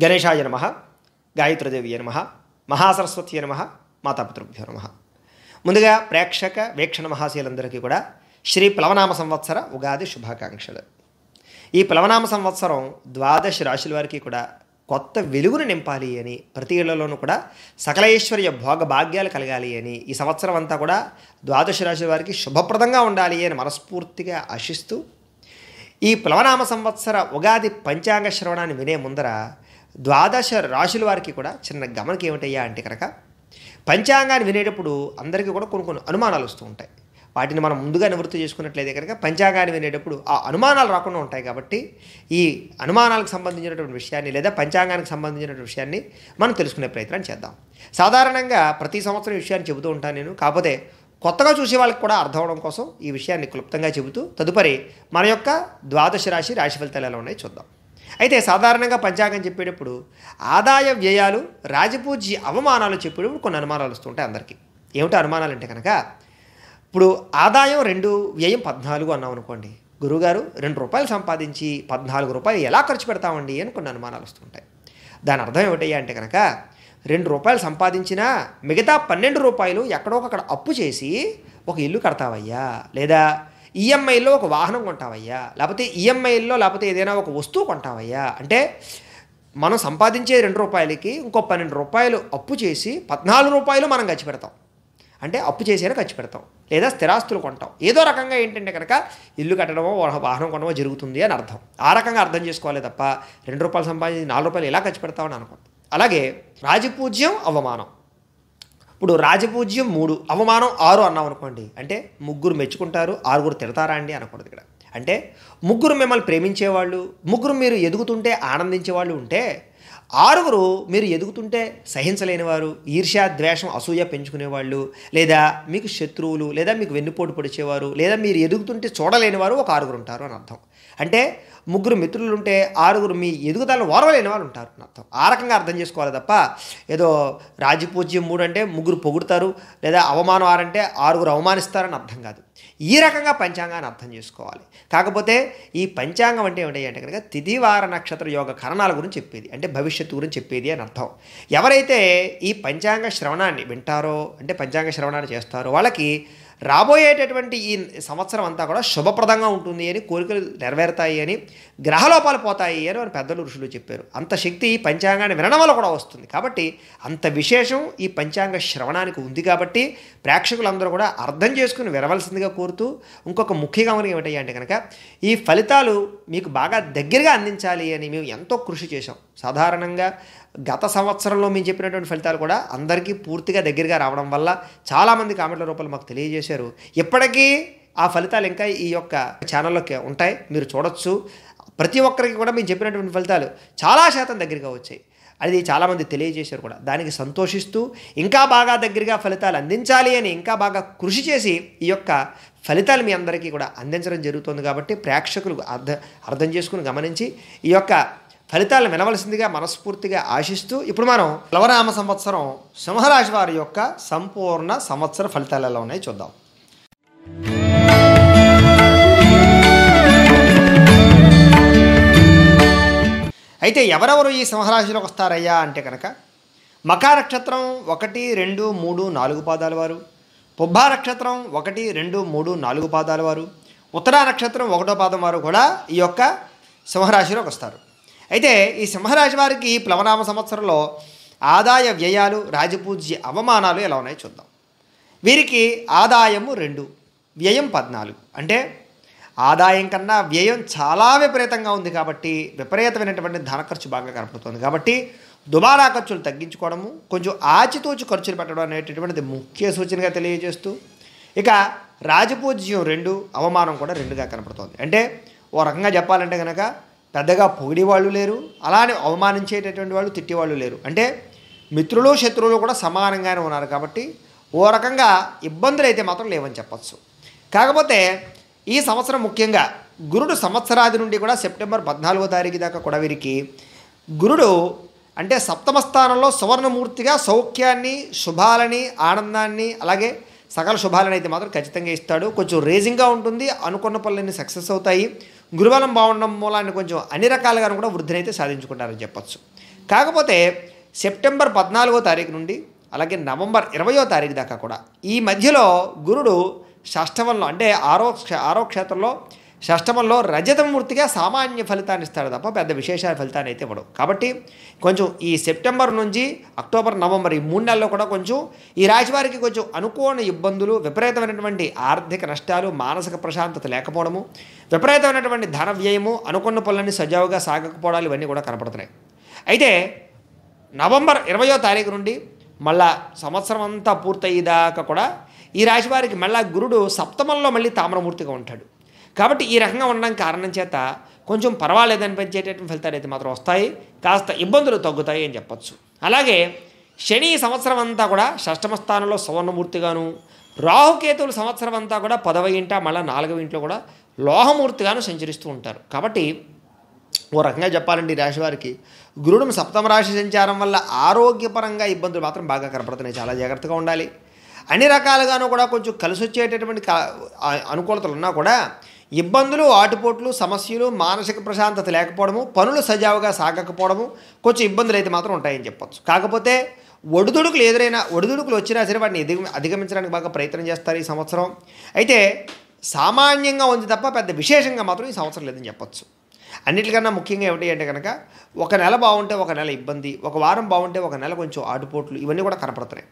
గణేశాయ నమ గాయత్రీదేవి నమ మహాసరస్వతి నమ మాతాపితృభ్యో నమ. ముందుగా ప్రేక్షక వీక్షణ మహాశీలందరికీ కూడా శ్రీ ప్లవనామ సంవత్సర ఉగాది శుభాకాంక్షలు. ఈ ప్లవనామ సంవత్సరం ద్వాదశ రాశుల వారికి కూడా కొత్త వెలుగును నింపాలి అని ప్రతి ఇళ్ళలోనూ కూడా సకలైశ్వర్య భోగ భాగ్యాలు కలగాలి అని ఈ సంవత్సరం అంతా కూడా ద్వాదశ రాశుల వారికి శుభప్రదంగా ఉండాలి అని మనస్ఫూర్తిగా ఆశిస్తూ ఈ ప్లవనామ సంవత్సర ఉగాది పంచాంగ శ్రవణాన్ని వినే ముందర ద్వాదశ రాశుల వారికి కూడా చిన్న గమనిక ఏమిటయ్యా అంటే కనుక పంచాంగాన్ని వినేటప్పుడు అందరికీ కూడా కొన్ని కొన్ని అనుమానాలు వస్తూ ఉంటాయి. వాటిని మనం ముందుగా నివృత్తి చేసుకున్నట్లయితే కనుక పంచాంగాన్ని వినేటప్పుడు ఆ అనుమానాలు రాకుండా ఉంటాయి కాబట్టి ఈ అనుమానాలకు సంబంధించినటువంటి విషయాన్ని లేదా పంచాంగానికి సంబంధించినటువంటి విషయాన్ని మనం తెలుసుకునే ప్రయత్నం చేద్దాం. సాధారణంగా ప్రతి సంవత్సరం ఈ విషయాన్ని చెబుతూ ఉంటాను నేను. కాకపోతే కొత్తగా చూసే వాళ్ళకి కూడా అర్థం అవడం కోసం ఈ విషయాన్ని క్లుప్తంగా చెబుతూ తదుపరి మన యొక్క ద్వాదశ రాశి రాశి ఫలితాలు ఎలా ఉన్నాయో చూద్దాం. అయితే సాధారణంగా పంచాంగం చెప్పేటప్పుడు ఆదాయ వ్యయాలు రాజపూజ్య అవమానాలు చెప్పేటప్పుడు కొన్ని అనుమానాలు వస్తుంటాయి అందరికీ. ఏమిటో అనుమానాలు అంటే కనుక ఇప్పుడు ఆదాయం రెండు వ్యయం పద్నాలుగు అన్నాం అనుకోండి. గురువుగారు రెండు రూపాయలు సంపాదించి పద్నాలుగు రూపాయలు ఎలా ఖర్చు పెడతామండి అని కొన్ని అనుమానాలు వస్తుంటాయి. దాని అర్థం ఏమిటయ్యా అంటే కనుక రెండు రూపాయలు సంపాదించినా మిగతా పన్నెండు రూపాయలు ఎక్కడో అక్కడ అప్పు చేసి ఒక ఇల్లు కడతావయ్యా. లేదా ఈఎంఐలో ఒక వాహనం కొంటావయ్యా. లేకపోతే ఈఎంఐలో లేకపోతే ఏదైనా ఒక వస్తువు కొంటావయ్యా. అంటే మనం సంపాదించే రెండు రూపాయలకి ఇంకో పన్నెండు రూపాయలు అప్పు చేసి పద్నాలుగు రూపాయలు మనం ఖర్చు పెడతాం. అంటే అప్పు చేసేనా ఖర్చు పెడతాం. లేదా స్థిరాస్తులు కొంటాం. ఏదో రకంగా ఏంటంటే కనుక ఇల్లు కట్టడమో వాహనం కొనడమో జరుగుతుంది అని అర్థం. ఆ రకంగా అర్థం చేసుకోవాలి తప్ప రెండు రూపాయలు సంపాదించి నాలుగు రూపాయలు ఎలా ఖర్చు పెడతామని అనుకోండి అలాగే రాజపూజ్యం అవమానం. ఇప్పుడు రాజపూజ్యం మూడు అవమానం ఆరు అన్నాం అనుకోండి. అంటే ముగ్గురు మెచ్చుకుంటారు ఆరుగురు తిడతారా అండి అనకూడదు ఇక్కడ. అంటే ముగ్గురు మిమ్మల్ని ప్రేమించేవాళ్ళు ముగ్గురు మీరు ఎదుగుతుంటే ఆనందించే వాళ్ళు ఉంటే ఆరుగురు మీరు ఎదుగుతుంటే సహించలేని వారు ఈర్ష్య ద్వేషం అసూయ పెంచుకునేవాళ్ళు లేదా మీకు శత్రువులు లేదా మీకు వెన్నుపోటు పొడిచేవారు లేదా మీరు ఎదుగుతుంటే చూడలేని వారు ఒక ఆరుగురు ఉంటారు అని అర్థం. అంటే ముగ్గురు మిత్రులు ఉంటే ఆరుగురు మీ ఎదుగుదలను ఓర్వలేని వాళ్ళు ఉంటారు అర్థం ఆ రకంగా అర్థం చేసుకోవాలి తప్ప ఏదో రాజపూజ్యం మూడు అంటే ముగ్గురు పొగుడతారు లేదా అవమానం ఆరంటే ఆరుగురు అవమానిస్తారని అర్థం కాదు. ఈ రకంగా పంచాంగాన్ని అర్థం చేసుకోవాలి. కాకపోతే ఈ పంచాంగం అంటే ఏమిటి అంటే కనుక తిథివార నక్షత్ర యోగ కరణాల గురించి చెప్పేది అంటే భవిష్యత్తు గురించి చెప్పేది అని అర్థం. ఎవరైతే ఈ పంచాంగ శ్రవణాన్ని వింటారో అంటే పంచాంగ శ్రవణాన్ని చేస్తారో వాళ్ళకి రాబోయేటటువంటి ఈ సంవత్సరం అంతా కూడా శుభప్రదంగా ఉంటుంది అని కోరికలు నెరవేరుతాయి అని గ్రహలోపాలు పోతాయి అని వారు పెద్దలు ఋషులు చెప్పారు. అంత శక్తి ఈ పంచాంగాన్ని వినడం వల్ల కూడా వస్తుంది. కాబట్టి అంత విశేషం ఈ పంచాంగ శ్రవణానికి ఉంది కాబట్టి ప్రేక్షకులందరూ కూడా అర్థం చేసుకుని వినవలసిందిగా కోరుతూ ఇంకొక ముఖ్య గమనం ఏమిటయ్యా అంటే కనుక ఈ ఫలితాలు మీకు బాగా దగ్గరగా అందించాలి అని మేము ఎంతో కృషి చేశాం. సాధారణంగా గత సంవత్సరంలో మేము చెప్పినటువంటి ఫలితాలు కూడా అందరికీ పూర్తిగా దగ్గరగా రావడం వల్ల చాలామంది కామెంట్ల రూపంలో మాకు తెలియజేశారు. ఇప్పటికీ ఆ ఫలితాలు ఇంకా ఈ యొక్క ఛానల్లోకి ఉంటాయి. మీరు చూడొచ్చు. ప్రతి ఒక్కరికి కూడా మేము చెప్పినటువంటి ఫలితాలు చాలా శాతం దగ్గరగా వచ్చాయి. అది చాలామంది తెలియజేశారు కూడా. దానికి సంతోషిస్తూ ఇంకా బాగా దగ్గరగా ఫలితాలు అందించాలి అని ఇంకా బాగా కృషి చేసి ఈ యొక్క ఫలితాలు మీ అందరికీ కూడా అందించడం జరుగుతుంది కాబట్టి ప్రేక్షకులు అర్థం అర్థం చేసుకుని గమనించి ఈ యొక్క ఫలితాలు వినవలసిందిగా మనస్ఫూర్తిగా ఆశిస్తూ ఇప్పుడు మనం లవరామ సంవత్సరం సింహరాశి వారి యొక్క సంపూర్ణ సంవత్సర ఫలితాలు ఎలా ఉన్నాయి చూద్దాం. అయితే ఎవరెవరు ఈ సింహరాశిలోకి వస్తారయ్యా అంటే కనుక మకా నక్షత్రం ఒకటి రెండు మూడు నాలుగు పాదాల వారు. పుబ్బా నక్షత్రం ఒకటి రెండు మూడు నాలుగు పాదాల వారు. ఉత్తరా నక్షత్రం ఒకటో పాదం వారు కూడా ఈ యొక్క సింహరాశిలోకి వస్తారు. అయితే ఈ సింహరాశి వారికి ప్లవనామ సంవత్సరంలో ఆదాయ వ్యయాలు రాజపూజ్య అవమానాలు ఎలా ఉన్నాయో చూద్దాం. వీరికి ఆదాయము రెండు వ్యయం పద్నాలుగు. అంటే ఆదాయం కన్నా వ్యయం చాలా విపరీతంగా ఉంది కాబట్టి విపరీతమైనటువంటి ధన ఖర్చు బాగా కనపడుతుంది. కాబట్టి దుబారా ఖర్చులు తగ్గించుకోవడము కొంచెం ఆచితూచి ఖర్చులు పెట్టడం అనేటటువంటిది ముఖ్య సూచనగా తెలియజేస్తూ ఇక రాజపూజ్యం రెండు అవమానం కూడా రెండుగా కనపడుతుంది. అంటే ఓ రకంగా చెప్పాలంటే కనుక పెద్దగా పొగిడి వాళ్ళు లేరు అలానే అవమానించేటటువంటి వాళ్ళు తిట్టేవాళ్ళు లేరు. అంటే మిత్రులు శత్రువులు కూడా సమానంగానే ఉన్నారు కాబట్టి ఓ రకంగా ఇబ్బందులు అయితే మాత్రం లేవని చెప్పచ్చు. కాకపోతే ఈ సంవత్సరం ముఖ్యంగా గురుడు సంవత్సరాది నుండి కూడా సెప్టెంబర్ పద్నాలుగో తారీఖు దాకా కూడా వీరికి గురుడు అంటే సప్తమ స్థానంలో సువర్ణమూర్తిగా సౌఖ్యాన్ని శుభాలని ఆనందాన్ని అలాగే సకల శుభాలను అయితే మాత్రం ఖచ్చితంగా ఇస్తాడు. కొంచెం రేజింగ్గా ఉంటుంది. అనుకున్న పనులన్నీ సక్సెస్ అవుతాయి. గురుబలం బాగుండడం మూలాన్ని కొంచెం అన్ని రకాలుగా కూడా వృద్ధినైతే సాధించుకుంటారని చెప్పచ్చు. కాకపోతే సెప్టెంబర్ పద్నాలుగో తారీఖు నుండి అలాగే నవంబర్ ఇరవయో తారీఖు దాకా కూడా ఈ మధ్యలో గురుడు షష్టవంలో అంటే ఆరో క్ష- ఆరో క్షేత్రంలో షష్టమంలో రజతమూర్తిగా సామాన్య ఫలితాన్ని ఇస్తాడు తప్ప పెద్ద విశేష ఫలితాన్ని అయితే ఇవ్వడు. కాబట్టి కొంచెం ఈ సెప్టెంబర్ నుంచి అక్టోబర్ నవంబర్ ఈ మూడు నెలల్లో కూడా కొంచెం ఈ రాశి వారికి కొంచెం అనుకోని ఇబ్బందులు విపరీతమైనటువంటి ఆర్థిక నష్టాలు మానసిక ప్రశాంతత లేకపోవడము విపరీతమైనటువంటి ధన వ్యయము అనుకున్న పనులన్నీ సజావుగా సాగకపోవడాలు ఇవన్నీ కూడా కనపడుతున్నాయి. అయితే నవంబర్ ఇరవయో తారీఖు నుండి మళ్ళా సంవత్సరం అంతా పూర్తయ్యేదాకా కూడా ఈ రాశి వారికి మళ్ళా గురుడు సప్తమంలో మళ్ళీ తామ్రమూర్తిగా ఉంటాడు. కాబట్టి ఈ రకంగా ఉండడం కారణం చేత కొంచెం పర్వాలేదు అనిపించేటటువంటి ఫలితాలు అయితే మాత్రం వస్తాయి. కాస్త ఇబ్బందులు తగ్గుతాయి అని చెప్పొచ్చు. అలాగే శని సంవత్సరం అంతా కూడా షష్టమ స్థానంలో సువర్ణమూర్తిగాను రాహుకేతువులు సంవత్సరం అంతా కూడా పదవ ఇంట మళ్ళీ నాలుగవ ఇంట్లో కూడా లోహమూర్తిగాను సంచరిస్తూ ఉంటారు. కాబట్టి ఓ రకంగా చెప్పాలండి రాశి వారికి గురుడు సప్తమ రాశి సంచారం వల్ల ఆరోగ్యపరంగా ఇబ్బందులు మాత్రం బాగా కనపడుతున్నాయి. చాలా జాగ్రత్తగా ఉండాలి. అన్ని రకాలుగాను కూడా కొంచెం కలిసి వచ్చేటటువంటి అనుకూలతలు ఉన్నా కూడా ఇబ్బందులు ఆటుపోట్లు సమస్యలు మానసిక ప్రశాంతత లేకపోవడము పనులు సజావుగా సాగకపోవడము కొంచెం ఇబ్బందులు అయితే మాత్రం ఉంటాయని చెప్పొచ్చు. కాకపోతే ఒడిదుడుకులు ఎదురైనా ఒడిదుడుకులు వచ్చినా సరే వాటిని ఎదిగ అధిగమించడానికి బాగా ప్రయత్నం చేస్తారు ఈ సంవత్సరం. అయితే సామాన్యంగా ఉంది తప్ప పెద్ద విశేషంగా మాత్రం ఈ సంవత్సరం లేదని చెప్పొచ్చు. అన్నిటికన్నా ముఖ్యంగా ఏమిటి అంటే కనుక ఒక నెల బాగుంటే ఒక నెల ఇబ్బంది ఒక వారం బాగుంటే ఒక నెల కొంచెం ఆటుపోట్లు ఇవన్నీ కూడా కనపడుతున్నాయి.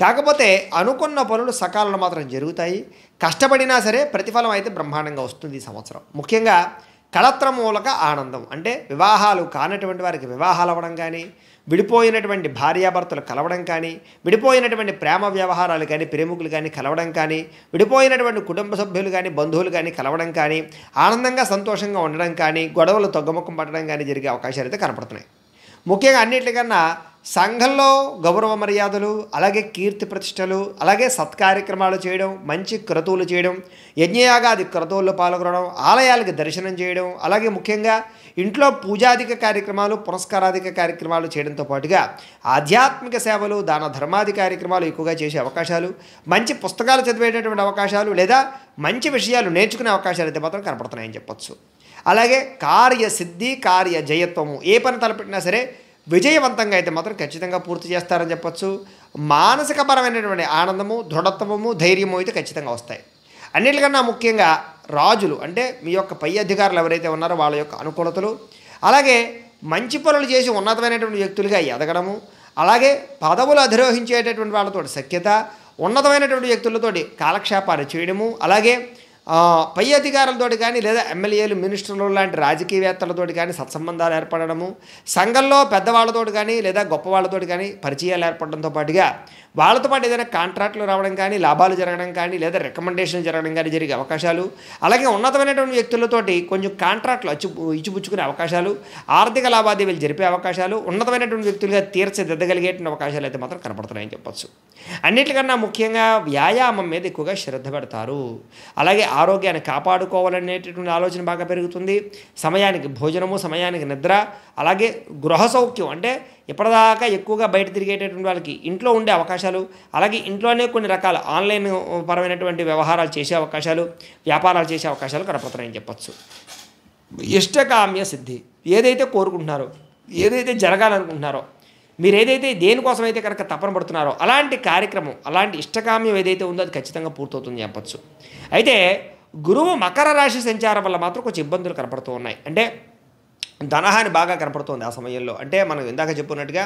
కాకపోతే అనుకున్న పనులు సకాలంలో మాత్రం జరుగుతాయి. కష్టపడినా సరే ప్రతిఫలం అయితే బ్రహ్మాండంగా వస్తుంది ఈ సంవత్సరం. ముఖ్యంగా కళత్ర మూలక ఆనందం. అంటే వివాహాలు కానటువంటి వారికి వివాహాలు అవ్వడం కానీ విడిపోయినటువంటి భార్యాభర్తలు కలవడం కానీ విడిపోయినటువంటి ప్రేమ వ్యవహారాలు కానీ ప్రేమికులు కానీ కలవడం కానీ విడిపోయినటువంటి కుటుంబ సభ్యులు కానీ బంధువులు కానీ కలవడం కానీ ఆనందంగా సంతోషంగా ఉండడం కానీ గొడవలు తగ్గుముఖం పడడం కానీ జరిగే అవకాశాలు అయితే కనపడుతున్నాయి. ముఖ్యంగా అన్నిటికన్నా సంఘంలో గౌరవ మర్యాదలు అలాగే కీర్తి ప్రతిష్టలు అలాగే సత్కార్యక్రమాలు చేయడం మంచి క్రతువులు చేయడం యజ్ఞయాగాది క్రతువుల్లో పాల్గొనడం ఆలయాలకు దర్శనం చేయడం అలాగే ముఖ్యంగా ఇంట్లో పూజాధిక కార్యక్రమాలు పురస్కారాధిక కార్యక్రమాలు చేయడంతో పాటుగా ఆధ్యాత్మిక సేవలు దాన ధర్మాది కార్యక్రమాలు ఎక్కువగా చేసే అవకాశాలు మంచి పుస్తకాలు చదివేటటువంటి అవకాశాలు లేదా మంచి విషయాలు నేర్చుకునే అవకాశాలు అయితే మాత్రం కనపడుతున్నాయని చెప్పొచ్చు. అలాగే కార్యసిద్ధి కార్య జయత్వము ఏ పని తలపెట్టినా సరే విజయవంతంగా అయితే మాత్రం ఖచ్చితంగా పూర్తి చేస్తారని చెప్పొచ్చు. మానసికపరమైనటువంటి ఆనందము దృఢత్వము ధైర్యము అయితే ఖచ్చితంగా వస్తాయి. అన్నిటికన్నా ముఖ్యంగా రాజులు అంటే మీ యొక్క పై అధికారులు ఎవరైతే ఉన్నారో వాళ్ళ యొక్క అనుకూలతలు అలాగే మంచి పనులు చేసి ఉన్నతమైనటువంటి వ్యక్తులుగా ఎదగడము అలాగే పదవులు అధిరోహించేటటువంటి వాళ్ళతో సఖ్యత ఉన్నతమైనటువంటి వ్యక్తులతోటి కాలక్షేపాలు చేయడము అలాగే పై అధికారులతోటి కానీ లేదా ఎమ్మెల్యేలు మినిస్టర్లు లాంటి రాజకీయవేత్తలతోటి కానీ సత్సంబంధాలు ఏర్పడడము సంఘంలో పెద్దవాళ్ళతోటి కానీ లేదా గొప్ప వాళ్ళతోటి కానీ పరిచయాలు ఏర్పడడంతో పాటుగా వాళ్ళతో పాటు ఏదైనా కాంట్రాక్టులు రావడం కానీ లాభాలు జరగడం కానీ లేదా రికమెండేషన్ జరగడం కానీ జరిగే అవకాశాలు అలాగే ఉన్నతమైనటువంటి వ్యక్తులతోటి కొంచెం కాంట్రాక్టులు అచ్చు ఇచ్చిపుచ్చుకునే అవకాశాలు ఆర్థిక లావాదేవీలు జరిపే అవకాశాలు ఉన్నతమైనటువంటి వ్యక్తులుగా తీర్చిదిద్దగలిగేటువంటి అవకాశాలు అయితే మాత్రం కనపడుతున్నాయని చెప్పొచ్చు. అన్నిటికన్నా ముఖ్యంగా వ్యాయామం మీద ఎక్కువగా శ్రద్ధ పెడతారు. అలాగే ఆరోగ్యాన్ని కాపాడుకోవాలనేటటువంటి ఆలోచన బాగా పెరుగుతుంది. సమయానికి భోజనము సమయానికి నిద్ర అలాగే గృహ సౌఖ్యం అంటే ఇప్పటిదాకా ఎక్కువగా బయట తిరిగేటటువంటి వాళ్ళకి ఇంట్లో ఉండే అవకాశాలు అలాగే ఇంట్లోనే కొన్ని రకాల ఆన్లైన్ పరమైనటువంటి వ్యవహారాలు చేసే అవకాశాలు వ్యాపారాలు చేసే అవకాశాలు కనపడుతున్నాయని చెప్పచ్చు. ఇష్టకామ్య సిద్ధి ఏదైతే కోరుకుంటున్నారో ఏదైతే జరగాలనుకుంటున్నారో మీరు ఏదైతే దేనికోసమైతే కనుక తపన పడుతున్నారో అలాంటి కార్యక్రమం అలాంటి ఇష్టకామ్యం ఏదైతే ఉందో అది ఖచ్చితంగా పూర్తవుతుంది చెప్పచ్చు. అయితే గురువు మకర రాశి సంచారం వల్ల మాత్రం కొంచెం ఇబ్బందులు కనపడుతూ ఉన్నాయి. అంటే ధనహాని బాగా కనపడుతుంది ఆ సమయంలో. అంటే మనం ఇందాక చెప్పుకున్నట్టుగా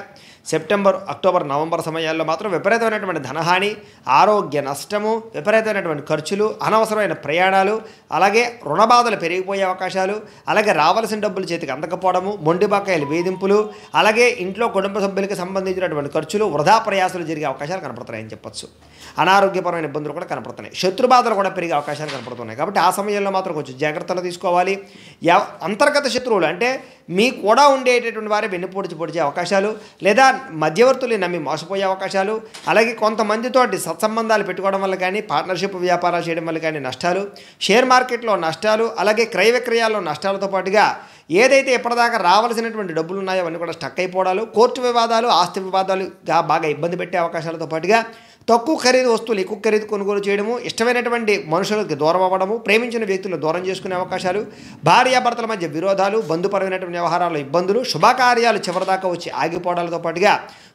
సెప్టెంబర్ అక్టోబర్ నవంబర్ సమయాల్లో మాత్రం విపరీతమైనటువంటి ధనహాని ఆరోగ్య నష్టము విపరీతమైనటువంటి ఖర్చులు అనవసరమైన ప్రయాణాలు అలాగే రుణబాధలు పెరిగిపోయే అవకాశాలు అలాగే రావాల్సిన డబ్బులు చేతికి అందకపోవడము మొండిబాకాయలు వేధింపులు అలాగే ఇంట్లో కుటుంబ సభ్యులకి సంబంధించినటువంటి ఖర్చులు వృధా ప్రయాసాలు జరిగే అవకాశాలు కనపడుతున్నాయని చెప్పొచ్చు. అనారోగ్యపరమైన ఇబ్బందులు కూడా కనపడుతున్నాయి. శత్రుబాధలు కూడా పెరిగే అవకాశాలు కనపడుతున్నాయి. కాబట్టి ఆ సమయంలో మాత్రం కొంచెం జాగ్రత్తలు తీసుకోవాలి. అంతర్గత శత్రువులు అంటే మీ కూడా ఉండేటటువంటి వారే వెన్నుపొడిచి పొడిచే అవకాశాలు లేదా మధ్యవర్తులు నమ్మి మోసపోయే అవకాశాలు అలాగే కొంతమందితో సత్సంబంధాలు పెట్టుకోవడం వల్ల కానీ పార్ట్నర్షిప్ వ్యాపారాలు చేయడం వల్ల కానీ నష్టాలు షేర్ మార్కెట్లో నష్టాలు అలాగే క్రయ విక్రయాల్లో నష్టాలతో పాటుగా ఏదైతే ఇప్పటిదాకా రావాల్సినటువంటి డబ్బులు ఉన్నాయో అవన్నీ కూడా స్టక్ అయిపోవడాలు కోర్టు వివాదాలు ఆస్తి వివాదాలుగా బాగా ఇబ్బంది పెట్టే అవకాశాలతో పాటుగా తక్కువ ఖరీదు వస్తువులు ఎక్కువ ఖరీదు కొనుగోలు చేయడము ఇష్టమైనటువంటి మనుషులకు దూరం అవ్వడము ప్రేమించిన వ్యక్తులు దూరం చేసుకునే అవకాశాలు భార్యాభర్తల మధ్య విరోధాలు బంధుపరమైనటువంటి వ్యవహారాలు ఇబ్బందులు శుభకార్యాలు చివరిదాకా వచ్చి ఆగిపోవడాలతో పాటుగా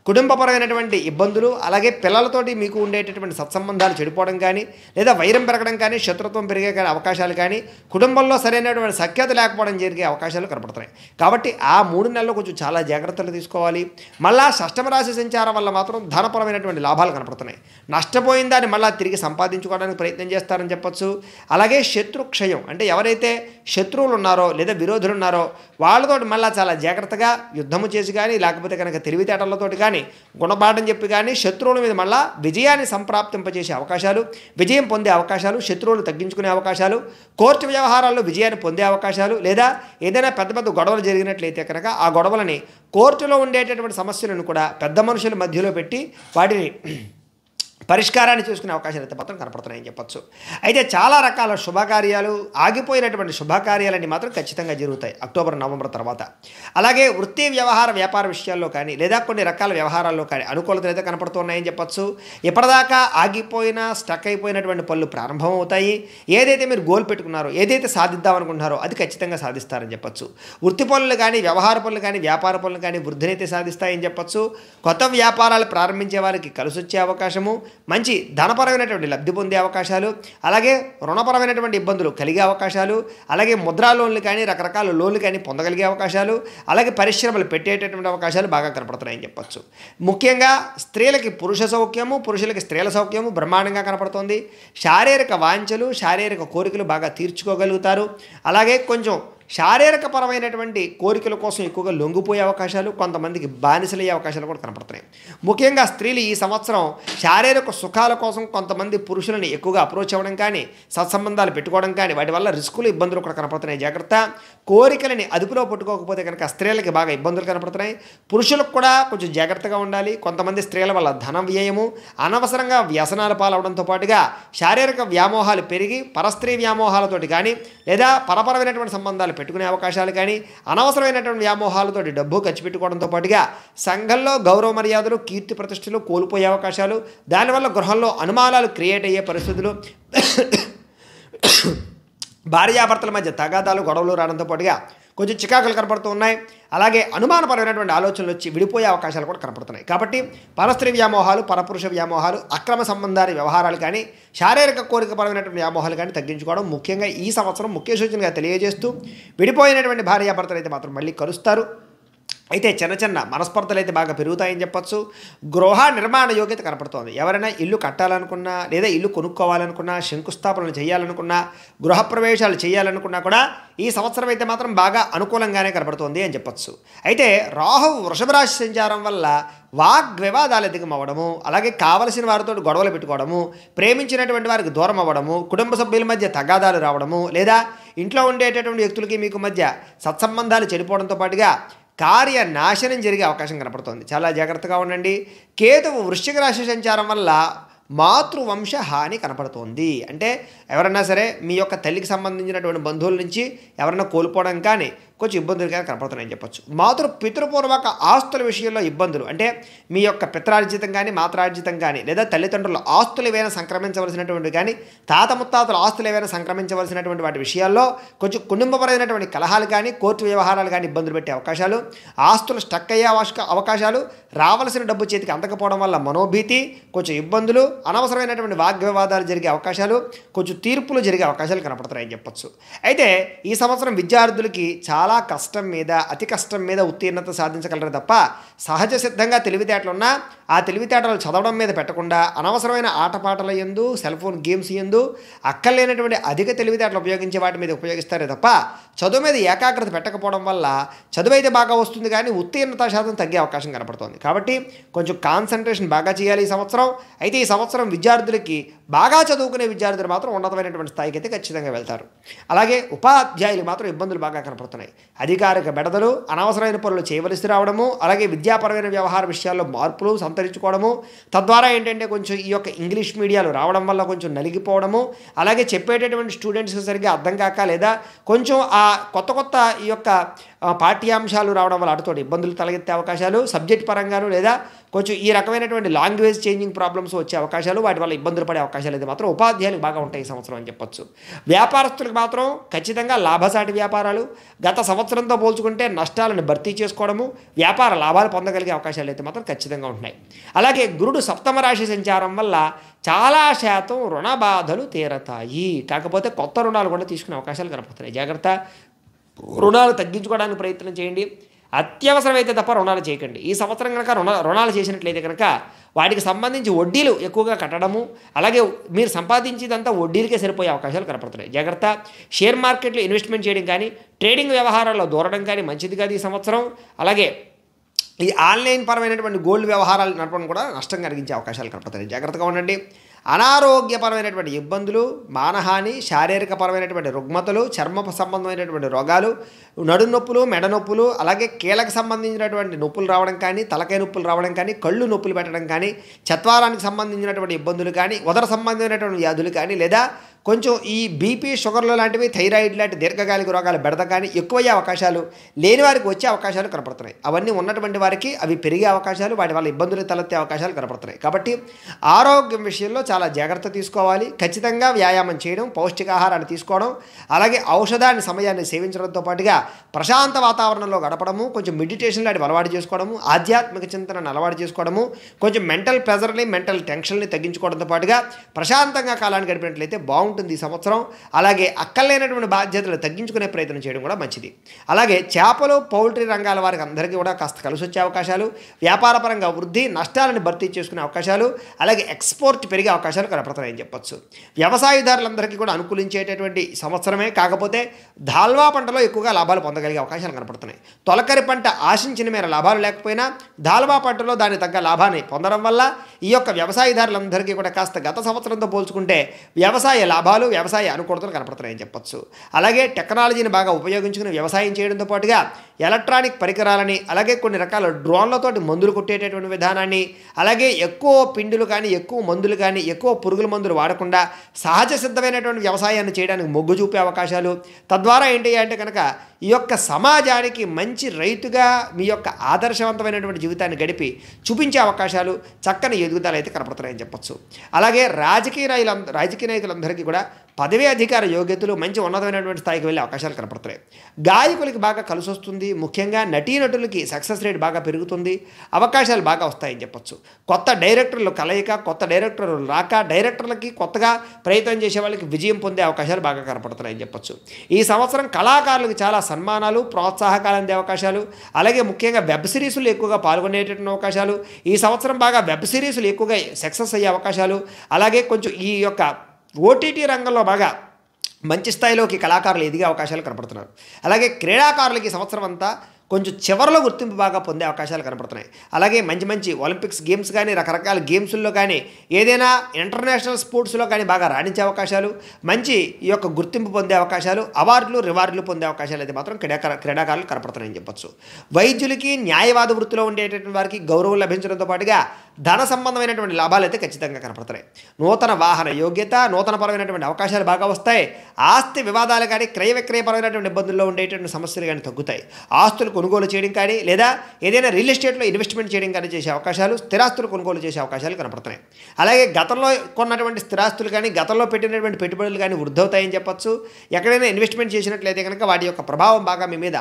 కుటుంబపరమైనటువంటి ఇబ్బందులు అలాగే పిల్లలతోటి మీకు ఉండేటటువంటి సత్సంబంధాలు చెడిపోవడం కానీ లేదా వైరం పెరగడం కానీ శత్రుత్వం పెరిగే కానీ అవకాశాలు కానీ కుటుంబంలో సరైనటువంటి సఖ్యత లేకపోవడం జరిగే అవకాశాలు కనపడుతున్నాయి. కాబట్టి ఆ మూడు నెలలు కొంచెం చాలా జాగ్రత్తలు తీసుకోవాలి. మళ్ళా షష్టమ రాశి సంచారం వల్ల మాత్రం ధనపరమైనటువంటి లాభాలు కనపడుతున్నాయి. నష్టపోయిన దాన్ని మళ్ళీ తిరిగి సంపాదించుకోవడానికి ప్రయత్నం చేస్తారని చెప్పొచ్చు. అలాగే శత్రు క్షయం అంటే ఎవరైతే శత్రువులు ఉన్నారో లేదా విరోధులు ఉన్నారో వాళ్ళతో మళ్ళీ చాలా జాగ్రత్తగా యుద్ధము చేసి కానీ లేకపోతే కనుక తెలివితేటలతోటి కానీ గుణపాఠం చెప్పి కానీ శత్రువుల మీద మళ్ళీ విజయాన్ని సంప్రాప్తింపజేసే అవకాశాలు విజయం పొందే అవకాశాలు శత్రువులు తగ్గించుకునే అవకాశాలు కోర్టు వ్యవహారాల్లో విజయాన్ని పొందే అవకాశాలు లేదా ఏదైనా పెద్ద పెద్ద గొడవలు జరిగినట్లయితే కనుక ఆ గొడవలని కోర్టులో ఉండేటటువంటి సమస్యలను కూడా పెద్ద మనుషుల మధ్యలో పెట్టి వాటిని పరిష్కారాన్ని చూసుకునే అవకాశాలు అయితే మాత్రం కనపడుతున్నాయని చెప్పొచ్చు. అయితే చాలా రకాల శుభకార్యాలు ఆగిపోయినటువంటి శుభకార్యాలన్నీ మాత్రం ఖచ్చితంగా జరుగుతాయి అక్టోబర్ నవంబర్ తర్వాత. అలాగే వృత్తి వ్యవహార వ్యాపార విషయాల్లో కానీ లేదా కొన్ని రకాల వ్యవహారాల్లో కానీ అనుకూలతలు అయితే కనపడుతున్నాయని చెప్పొచ్చు. ఇప్పటిదాకా ఆగిపోయిన స్టక్ అయిపోయినటువంటి పనులు ప్రారంభం అవుతాయి. ఏదైతే మీరు గోల్ పెట్టుకున్నారో ఏదైతే సాధిద్దాం అనుకుంటున్నారో అది ఖచ్చితంగా సాధిస్తారని చెప్పొచ్చు. వృత్తి పనులు కానీ వ్యవహార పనులు కానీ వ్యాపార పనులు కానీ వృద్ధినైతే సాధిస్తాయని చెప్పొచ్చు. కొత్త వ్యాపారాలు ప్రారంభించే వారికి కలిసొచ్చే అవకాశము. మంచి ధనపరమైనటువంటి లబ్ధి పొందే అవకాశాలు అలాగే రుణపరమైనటువంటి ఇబ్బందులు కలిగే అవకాశాలు అలాగే ముద్రా లోన్లు కానీ రకరకాల లోన్లు కానీ పొందగలిగే అవకాశాలు అలాగే పరిశ్రమలు పెట్టేటటువంటి అవకాశాలు బాగా కనపడుతున్నాయని చెప్పచ్చు. ముఖ్యంగా స్త్రీలకి పురుష సౌఖ్యము పురుషులకి స్త్రీల సౌఖ్యము బ్రహ్మాండంగా కనపడుతుంది. శారీరక వాంఛలు శారీరక కోరికలు బాగా తీర్చుకోగలుగుతారు. అలాగే కొంచెం శారీరక పరమైనటువంటి కోరికల కోసం ఎక్కువగా లొంగిపోయే అవకాశాలు కొంతమందికి బానిసలయ్యే అవకాశాలు కూడా కనపడుతున్నాయి. ముఖ్యంగా స్త్రీలు ఈ సంవత్సరం శారీరక సుఖాల కోసం కొంతమంది పురుషులని ఎక్కువగా అప్రోచ్ అవ్వడం కానీ సత్సంబంధాలు పెట్టుకోవడం కానీ వాటి వల్ల రిస్కులు ఇబ్బందులు కూడా కనపడుతున్నాయి. జాగ్రత్త. కోరికలని అదుపులో పట్టుకోకపోతే కనుక స్త్రీలకి బాగా ఇబ్బందులు కనపడుతున్నాయి. పురుషులకు కూడా కొంచెం జాగ్రత్తగా ఉండాలి. కొంతమంది స్త్రీల వల్ల ధన వ్యయము అనవసరంగా వ్యసనాల పాలవడంతో పాటుగా శారీరక వ్యామోహాలు పెరిగి పరస్త్రీ వ్యామోహాలతోటి కానీ లేదా పరపరమైనటువంటి సంబంధాలు పెట్టుకునే అవకాశాలు కానీ అనవసరమైనటువంటి వ్యామోహాలతో డబ్బు ఖర్చు పెట్టుకోవడంతో పాటుగా సంఘంలో గౌరవ మర్యాదలు కీర్తి ప్రతిష్టలు కోల్పోయే అవకాశాలు దానివల్ల గృహంలో అనుమానాలు క్రియేట్ అయ్యే పరిస్థితులు భార్యాభర్తల మధ్య తగాదాలు గొడవలు రావడంతో పాటుగా కొంచెం చికాకులు కనపడుతూ ఉన్నాయి. అలాగే అనుమానపరమైనటువంటి ఆలోచనలు వచ్చి విడిపోయే అవకాశాలు కూడా కనపడుతున్నాయి. కాబట్టి పరస్త్రీ వ్యామోహాలు పరపురుష వ్యామోహాలు అక్రమ సంబంధాల వ్యవహారాలు కానీ శారీరక కోరికపరమైనటువంటి వ్యామోహాలు కానీ తగ్గించుకోవడం ముఖ్యంగా ఈ సంవత్సరం ముఖ్య సూచనగా తెలియజేస్తూ విడిపోయినటువంటి భార్యాభర్తలు అయితే మాత్రం మళ్ళీ కలుస్తారు. అయితే చిన్న చిన్న మనస్పర్ధలు అయితే బాగా పెరుగుతాయని చెప్పొచ్చు. గృహ నిర్మాణ యోగ్యత కనపడుతోంది. ఎవరైనా ఇల్లు కట్టాలనుకున్నా లేదా ఇల్లు కొనుక్కోవాలనుకున్నా శంకుస్థాపనలు చేయాలనుకున్నా గృహప్రవేశాలు చేయాలనుకున్నా కూడా ఈ సంవత్సరం అయితే మాత్రం బాగా అనుకూలంగానే కనపడుతోంది అని చెప్పొచ్చు. అయితే రాహు వృషభరాశి సంచారం వల్ల వాగ్వివాదాలు అధికమవ్వడము అలాగే కావలసిన వారితో గొడవలు పెట్టుకోవడము ప్రేమించినటువంటి వారికి దూరం అవ్వడము కుటుంబ సభ్యుల మధ్య తగాదాలు రావడము లేదా ఇంట్లో ఉండేటటువంటి వ్యక్తులకి మీకు మధ్య సత్సంబంధాలు చెడిపోవడంతో పాటుగా కార్య నాశనం జరిగే అవకాశం కనపడుతోంది. చాలా జాగ్రత్తగా ఉండండి. కేతువు వృశ్చిక రాశి సంచారం వల్ల మాతృవంశ హాని కనపడుతోంది. అంటే ఎవరన్నా సరే మీ యొక్క తల్లికి సంబంధించినటువంటి బంధువుల నుంచి ఎవరైనా కోల్పోవడం కానీ కొంచెం ఇబ్బందులు కానీ కనపడుతున్నాయని చెప్పొచ్చు. మాతృ పితృపూర్వక ఆస్తుల విషయంలో ఇబ్బందులు. అంటే మీ యొక్క పిత్రార్జితం కానీ మాత్రార్జితం కానీ లేదా తల్లిదండ్రుల ఆస్తులు ఏవైనా సంక్రమించవలసినటువంటి కానీ తాత ముత్తాతల ఆస్తులు ఏవైనా సంక్రమించవలసినటువంటి వాటి విషయాల్లో కొంచెం కుటుంబపరమైనటువంటి కలహాలు కానీ కోర్టు వ్యవహారాలు కానీ ఇబ్బందులు పెట్టే అవకాశాలు ఆస్తులు స్టక్ అయ్యే అవకాశ అవకాశాలు రావలసిన డబ్బు చేతికి అందకపోవడం వల్ల మనోభీతి కొంచెం ఇబ్బందులు అనవసరమైనటువంటి వాగ్వివాదాలు జరిగే అవకాశాలు కొంచెం తీర్పులు జరిగే అవకాశాలు కనపడుతున్నాయని చెప్పొచ్చు. అయితే ఈ సంవత్సరం విద్యార్థులకి చాలా చాలా కష్టం మీద అతి కష్టం మీద ఉత్తీర్ణత సాధించగలరు తప్ప సహజ సిద్ధంగా తెలివితేటలు ఉన్నా ఆ తెలివితేటలు చదవడం మీద పెట్టకుండా అనవసరమైన ఆటపాటల ఎందు సెల్ ఫోన్ గేమ్స్ ఎందు అక్కర్లేనటువంటి అధిక తెలివితేటలు ఉపయోగించే వాటి మీద ఉపయోగిస్తారే తప్ప చదువు మీద ఏకాగ్రత పెట్టకపోవడం వల్ల చదువు అయితే బాగా వస్తుంది కానీ ఉత్తీర్ణత శాతం తగ్గే అవకాశం కనపడుతుంది. కాబట్టి కొంచెం కాన్సన్ట్రేషన్ బాగా చేయాలి ఈ సంవత్సరం. అయితే ఈ సంవత్సరం విద్యార్థులకి బాగా చదువుకునే విద్యార్థులు మాత్రం ఉన్నతమైనటువంటి స్థాయికి అయితే ఖచ్చితంగా వెళ్తారు. అలాగే ఉపాధ్యాయులు మాత్రం ఇబ్బందులు బాగా కనపడుతున్నాయి. అధికారిక బెడదలు అనవసరమైన పనులు చేయవలసి రావడము అలాగే విద్యాపరమైన వ్యవహార విషయాల్లో మార్పులు సంతరించుకోవడము తద్వారా ఏంటంటే కొంచెం ఈ యొక్క ఇంగ్లీష్ మీడియాలు రావడం వల్ల కొంచెం నలిగిపోవడము అలాగే చెప్పేటటువంటి స్టూడెంట్స్కి సరిగ్గా అర్థం కాక లేదా కొంచెం ఆ కొత్త కొత్త ఈ యొక్క పాఠ్యాంశాలు రావడం వల్ల అటుతోటి ఇబ్బందులు తలెత్తే అవకాశాలు సబ్జెక్ట్ పరంగాను లేదా కొంచెం ఈ రకమైనటువంటి లాంగ్వేజ్ చేంజింగ్ ప్రాబ్లమ్స్ వచ్చే అవకాశాలు వాటి వల్ల ఇబ్బందులు పడే అవకాశాలు అయితే మాత్రం ఉపాధ్యాయులకు బాగా ఉంటాయి ఈ సంవత్సరం అని చెప్పొచ్చు. వ్యాపారస్తులకు మాత్రం ఖచ్చితంగా లాభసాటి వ్యాపారాలు గత సంవత్సరంతో పోల్చుకుంటే నష్టాలను భర్తీ చేసుకోవడము వ్యాపార లాభాలు పొందగలిగే అవకాశాలు అయితే మాత్రం ఖచ్చితంగా ఉంటున్నాయి. అలాగే గురుడు సప్తమ రాశి సంచారం వల్ల చాలా శాతం రుణ బాధలు తీరతాయి. కాకపోతే కొత్త రుణాలు కూడా తీసుకునే అవకాశాలు కనపడుతున్నాయి. జాగ్రత్త. రుణాలు తగ్గించుకోవడానికి ప్రయత్నం చేయండి. అత్యవసరమైతే తప్ప రుణాలు చేయకండి. ఈ సంవత్సరం కనుక రుణ రుణాలు చేసినట్లయితే కనుక వాటికి సంబంధించి వడ్డీలు ఎక్కువగా కట్టడము అలాగే మీరు సంపాదించేదంతా వడ్డీలకే సరిపోయే అవకాశాలు కనపడుతున్నాయి. జాగ్రత్త. షేర్ మార్కెట్లో ఇన్వెస్ట్మెంట్ చేయడం కానీ ట్రేడింగ్ వ్యవహారాల్లో దూరడం కానీ మంచిది కాదు ఈ సంవత్సరం. అలాగే ఈ ఆన్లైన్ పరమైనటువంటి గోల్డ్ వ్యవహారాలు నడపడం కూడా నష్టం కలిగించే అవకాశాలు కనపడతాయి జాగ్రత్తగా ఉండండి. అనారోగ్యపరమైనటువంటి ఇబ్బందులు మానహాని శారీరకపరమైనటువంటి రుగ్మతలు చర్మ సంబంధమైనటువంటి రోగాలు నడునొప్పులు మెడనొప్పులు మెడ నొప్పులు అలాగే కీళ్ళకు సంబంధించినటువంటి నొప్పులు రావడం కానీ తలకాయ నొప్పులు రావడం కానీ కళ్ళు నొప్పులు పెట్టడం కానీ చత్వారానికి సంబంధించినటువంటి ఇబ్బందులు కానీ ఉదర సంబంధమైనటువంటి వ్యాధులు కానీ లేదా కొంచెం ఈ బీపీ షుగర్లు లాంటివి థైరాయిడ్ లాంటి దీర్ఘకాలిక రోగాలు బెడద కానీ ఎక్కువయ్యే అవకాశాలు లేని వారికి వచ్చే అవకాశాలు కనపడుతున్నాయి. అవన్నీ ఉన్నటువంటి వారికి అవి పెరిగే అవకాశాలు వాటి వల్ల ఇబ్బందులు తలెత్తే అవకాశాలు కనపడుతున్నాయి. కాబట్టి ఆరోగ్యం విషయంలో చాలా జాగ్రత్త తీసుకోవాలి. ఖచ్చితంగా వ్యాయామం చేయడం పౌష్టికాహారాన్ని తీసుకోవడం అలాగే ఔషధాన్ని సమయాన్ని సేవించడంతో పాటుగా ప్రశాంత వాతావరణంలో గడపడము కొంచెం మెడిటేషన్ లాంటివి అలవాటు చేసుకోవడము ఆధ్యాత్మిక చింతనను అలవాటు చేసుకోవడము కొంచెం మెంటల్ ప్రెజర్ని మెంటల్ టెన్షన్ని తగ్గించుకోవడంతో పాటుగా ప్రశాంతంగా కాలాన్ని గడిపినట్లయితే బాగుంటుంది. ఈ సంవత్సరం. అలాగే అక్కర్లేనటువంటి బాధ్యతలు తగ్గించుకునే ప్రయత్నం చేయడం కూడా మంచిది. అలాగే చేపలు పౌల్ట్రీ రంగాల వారికి అందరికీ కూడా కాస్త కలిసి వచ్చే అవకాశాలు వ్యాపారపరంగా వృద్ధి నష్టాలను భర్తీ చేసుకునే అవకాశాలు అలాగే ఎక్స్పోర్ట్ పెరిగే అవకాశాలు కనపడతాయని చెప్పొచ్చు. వ్యవసాయదారులందరికీ కూడా అనుకూలించేటటువంటి సంవత్సరమే కాకపోతే ధాల్వా పంటలో ఎక్కువగా లాభాలు పొందగలిగే అవకాశాలు కనపడుతున్నాయి. తొలకరి పంట ఆశించిన మేర లాభాలు లేకపోయినా ధాల్వా పంటలో దాని తగ్గ లాభాన్ని పొందడం వల్ల ఈ యొక్క వ్యవసాయదారులందరికీ కూడా కాస్త గత సంవత్సరంతో పోల్చుకుంటే వ్యవసాయ లాభాలు వ్యవసాయ అనుకూలతలు కనపడుతున్నాయని చెప్పొచ్చు. అలాగే టెక్నాలజీని బాగా ఉపయోగించుకుని వ్యవసాయం చేయడంతో పాటుగా ఎలక్ట్రానిక్ పరికరాలని అలాగే కొన్ని రకాల డ్రోన్లతోటి మందులు కొట్టేటటువంటి విధానాన్ని అలాగే ఎక్కువ పిండులు కానీ ఎక్కువ మందులు కానీ ఎక్కువ పురుగుల మందులు వాడకుండా సహజ సిద్ధమైనటువంటి వ్యవసాయాన్ని చేయడానికి మొగ్గు చూపే అవకాశాలు. తద్వారా ఏంటి అంటే కనుక ఈ యొక్క సమాజానికి మంచి రైతుగా మీ యొక్క ఆదర్శవంతమైనటువంటి జీవితాన్ని గడిపి చూపించే అవకాశాలు చక్కని ఎదుగుదల అయితే కనపడుతున్నాయని చెప్పచ్చు. అలాగే రాజకీయ రాజకీయ నాయకులందరికీ కూడా పదవీ అధికార యోగ్యతలు మంచి ఉన్నతమైనటువంటి స్థాయికి వెళ్ళే అవకాశాలు కనపడుతున్నాయి గాయకులకి బాగా కలిసి వస్తుంది. ముఖ్యంగా నటీనటులకి సక్సెస్ రేట్ బాగా పెరుగుతుంది. అవకాశాలు బాగా వస్తాయని చెప్పొచ్చు. కొత్త డైరెక్టర్లు కలయిక కొత్త డైరెక్టర్లు రాక డైరెక్టర్లకి కొత్తగా ప్రయత్నం చేసే వాళ్ళకి విజయం పొందే అవకాశాలు బాగా కనపడుతున్నాయని చెప్పొచ్చు. ఈ సంవత్సరం కళాకారులకు చాలా సన్మానాలు ప్రోత్సాహకాలు అందే అవకాశాలు. అలాగే ముఖ్యంగా వెబ్ సిరీస్లు ఎక్కువగా పాల్గొనేటటువంటి అవకాశాలు. ఈ సంవత్సరం బాగా వెబ్ సిరీస్లు ఎక్కువగా సక్సెస్ అయ్యే అవకాశాలు. అలాగే కొంచెం ఈ యొక్క ఓటీటీ రంగంలో బాగా మంచి స్థాయిలోకి కళాకారులు ఎదిగే అవకాశాలు కనపడుతున్నారు అలాగే క్రీడాకారులకి సంవత్సరం అంతా కొంచెం చివరిలో గుర్తింపు బాగా పొందే అవకాశాలు కనపడుతున్నాయి. అలాగే మంచి మంచి ఒలింపిక్స్ గేమ్స్ కానీ రకరకాల గేమ్స్లో కానీ ఏదైనా ఇంటర్నేషనల్ స్పోర్ట్స్లో కానీ బాగా రాణించే అవకాశాలు మంచి ఈ యొక్క గుర్తింపు పొందే అవకాశాలు అవార్డులు రివార్డులు పొందే అవకాశాలు అయితే మాత్రం క్రీడాకార క్రీడాకారులు కనపడుతున్నాయని చెప్పొచ్చు. వైద్యులకి న్యాయవాద వృత్తిలో ఉండేటటువంటి వారికి గౌరవం లభించడంతో పాటుగా ధన సంబంధమైనటువంటి లాభాలు అయితే ఖచ్చితంగా కనపడుతున్నాయి. నూతన వాహన యోగ్యత నూతన పరమైనటువంటి అవకాశాలు బాగా వస్తాయి. ఆస్తి వివాదాలు కానీ క్రయ విక్రయపరమైనటువంటి ఇబ్బందుల్లో ఉండేటువంటి సమస్యలు కానీ తగ్గుతాయి. ఆస్తులు కొనుగోలు చేయడం కానీ లేదా ఏదైనా రియల్ ఎస్టేట్లో ఇన్వెస్ట్మెంట్ చేయడం కానీ చేసే అవకాశాలు స్థిరాస్తులు కొనుగోలు చేసే అవకాశాలు కనపడుతున్నాయి. అలాగే గతంలో కొన్నటువంటి స్థిరాస్తులు కానీ గతంలో పెట్టినటువంటి పెట్టుబడులు కానీ వృద్ధవుతాయని చెప్పొచ్చు. ఎక్కడైనా ఇన్వెస్ట్మెంట్ చేసినట్లయితే కనుక వాటి యొక్క ప్రభావం బాగా మీ మీద